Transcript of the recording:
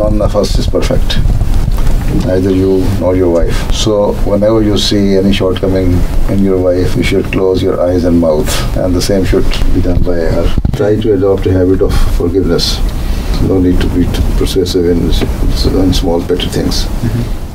None of us is perfect. Neither you nor your wife. So, whenever you see any shortcoming in your wife, you should close your eyes and mouth, and the same should be done by her. Try to adopt a habit of forgiveness. No need to be too persuasive in, in small petty things. Mm-hmm.